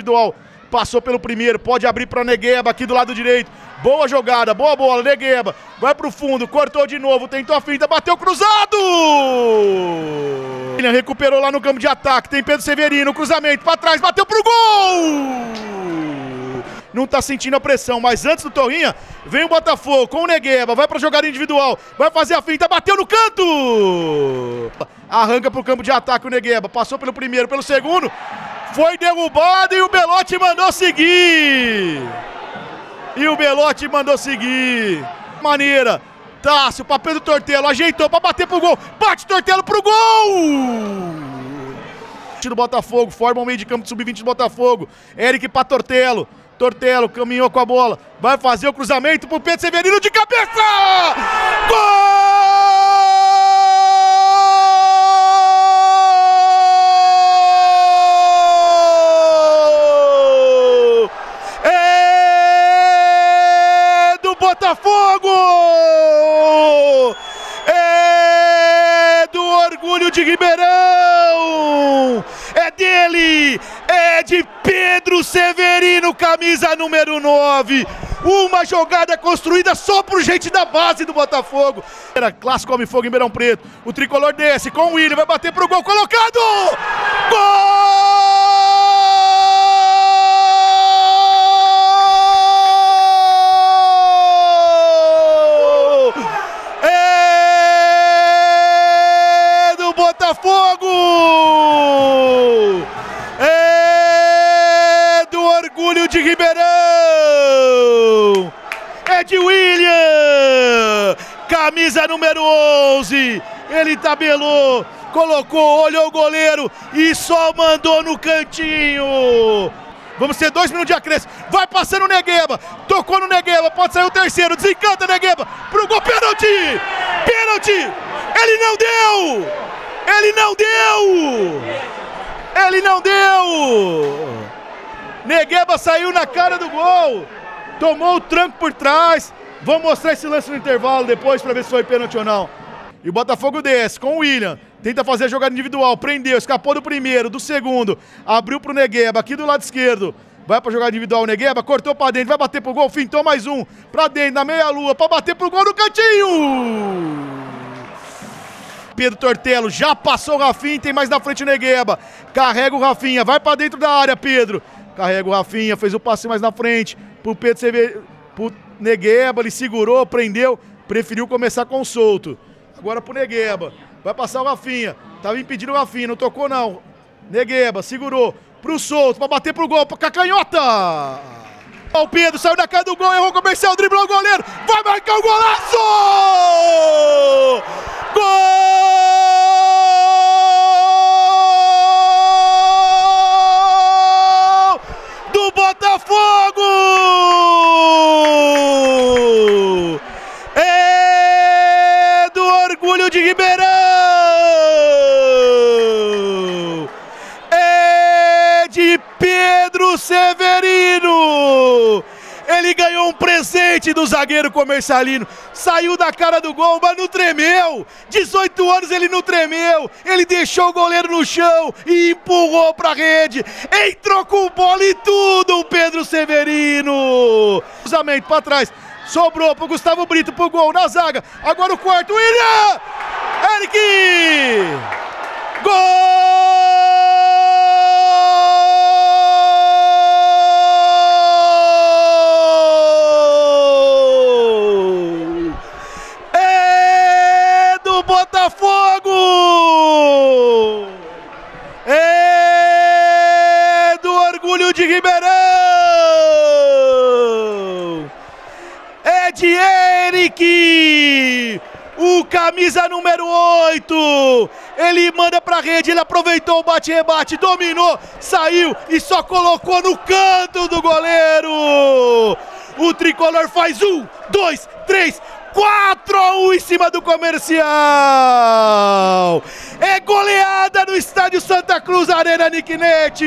individual. Passou pelo primeiro, pode abrir para Negueba aqui do lado direito. Boa jogada, boa bola, Negueba. Vai pro fundo, cortou de novo, tentou a finta, bateu cruzado! Recuperou lá no campo de ataque, tem Pedro Severino, cruzamento para trás, bateu pro gol! não tá sentindo a pressão. Mas antes do Torrinha, vem o Botafogo com o Negueba, vai pra jogada individual, vai fazer a finta, bateu no canto! Arranca pro campo de ataque o Negueba, passou pelo primeiro, pelo segundo, foi derrubado e o Belotti mandou seguir! E o Belotti mandou seguir. Maneira. Tássio para Pedro Tortelo, ajeitou para bater pro gol. Bate Tortelo pro gol! do Botafogo, forma o meio de campo de sub-20 do Botafogo. Eric para Tortelo. Tortelo caminhou com a bola. Vai fazer o cruzamento pro Pedro Severino de cabeça! Gol! Botafogo! É do orgulho de Ribeirão! É dele! É de Pedro Severino, camisa número 9. Uma jogada construída só por gente da base do Botafogo. Era clássico Homem-Fogo em Beirão Preto. O tricolor desce com o William, vai bater pro gol colocado! Gol! Do Botafogo! orgulho de Ribeirão! É de William! Camisa número 11! Ele tabelou, colocou, olhou o goleiro e só mandou no cantinho! Vamos ter dois minutos de acréscimo. Vai passando o Negueba. Tocou no Negueba. Pode sair o terceiro. Desencanta Negueba. Pro gol. Pênalti! Pênalti! Ele não deu! Ele não deu! Ele não deu! Negueba saiu na cara do gol. Tomou o tranco por trás. Vamos mostrar esse lance no intervalo depois para ver se foi pênalti ou não. E o Botafogo desce com o William. Tenta fazer a jogada individual. Prendeu, escapou do primeiro, do segundo. Abriu pro Negueba aqui do lado esquerdo. Vai pra jogada individual o Negueba, cortou pra dentro, vai bater pro gol, fintou mais um. Pra dentro, na meia-lua, pra bater pro gol no cantinho. Pedro Tortelo já passou o Rafinha, tem mais na frente o Negueba. Carrega o Rafinha, vai pra dentro da área, Pedro. Carrega o Rafinha, fez o passe mais na frente. Pro Pedro Cerve... pro Negueba, ele segurou, prendeu. Preferiu começar com o solto. Agora pro Negueba. Vai passar o Rafinha. Tava impedindo o Rafinha, não tocou não. Negueba, segurou. Pro solto, pra bater pro gol, pra cacanhota! O Pedro saiu da cara do gol, errou o comercial, driblou o goleiro. Vai marcar o golaço! De Ribeirão! Um presente do zagueiro comercialino. Saiu da cara do gol, mas não tremeu. 18 anos ele não tremeu. Ele deixou o goleiro no chão e empurrou pra rede. Entrou com bola e tudo, o Pedro Severino. Cruzamento pra trás. Sobrou pro Gustavo Brito pro gol na zaga. Agora o quarto, William! Eric! Gol! É do Orgulho de Ribeirão! É de Eric! o camisa número 8. Ele manda pra rede, ele aproveitou o bate-rebate, dominou, saiu e só colocou no canto do goleiro. O tricolor faz um, dois, três, 4 a 1 em cima do comercial. É goleada no estádio Santa Cruz Arena Nicknet.